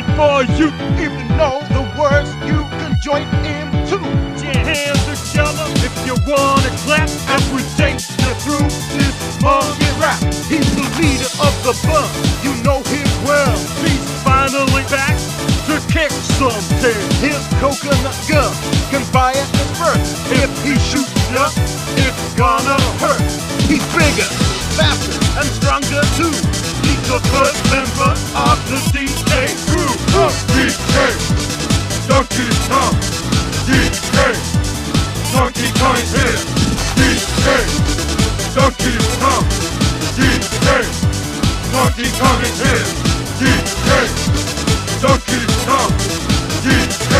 it for you. Even you know the words, you can join in too. Your hands together if you wanna clap. As we take you through this monkey rap. He's the leader of the band. You know him well. He's finally back to kick some tail. His coconut gun can fire at first. If he shoots you, it's gonna hurt. He's bigger, faster, and stronger too. The first member of the DJ crew. Uh, DJ, Donkey Kong, DJ, Donkey Kong here. DJ, Donkey Kong, DJ, Donkey Kong is here. DJ, Donkey Kong, DJ,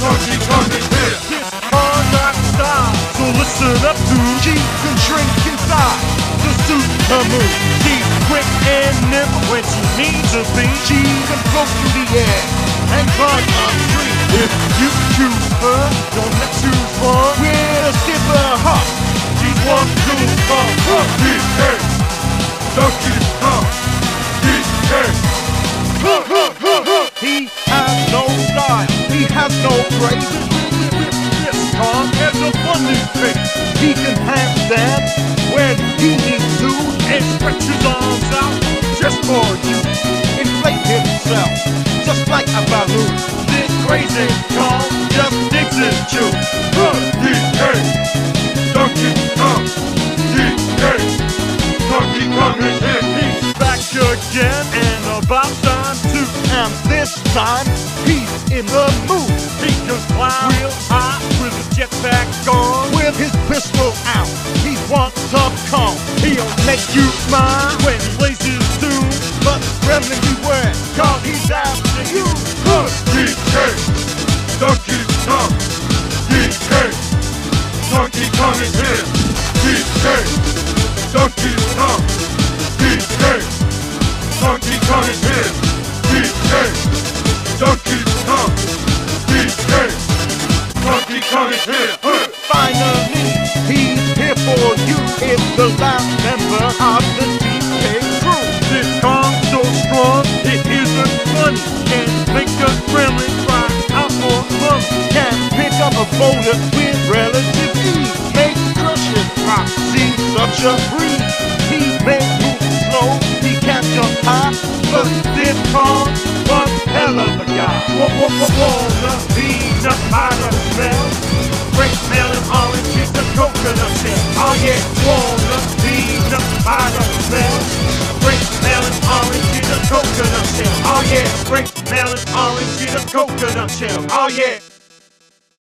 Donkey Kong is here. This hard rock style, so listen up to G can shrink inside. the super move. Quick and nimble when she needs to be. G can float through the air and climb a tree. If you choose her, don't let choose one. With a stiffer heart, She's one too far. Uh, DJ, Donkey Kong, DJ, he has no style. He has no grace. Kong has a funny face. He can handstand when he needs a. This crazy just digs into. uh, DJ, Donkey Kong, DJ, Donkey Kong. He's back again and about time to. And this time he's in the mood. He can fly real high with a jetpack on. With his pistol out, he wants to come. He'll make you smile Finally, he's here for you. It's the last member of the DJ crew. This Kong so strong, it isn't funny. Can't make a gremlin cry out for money. Can't pick up a boulder with relative ease. Make crushes rock, see such a breeze. He may move slow, he can't jump high, but this Kong, one hell of a guy. Part of the smell? Great smelling orange is the coconut shell. Oh yeah, part of the smell? Great smelling orange is the coconut shell. Oh yeah, great smelling orange is the coconut shell. Oh yeah.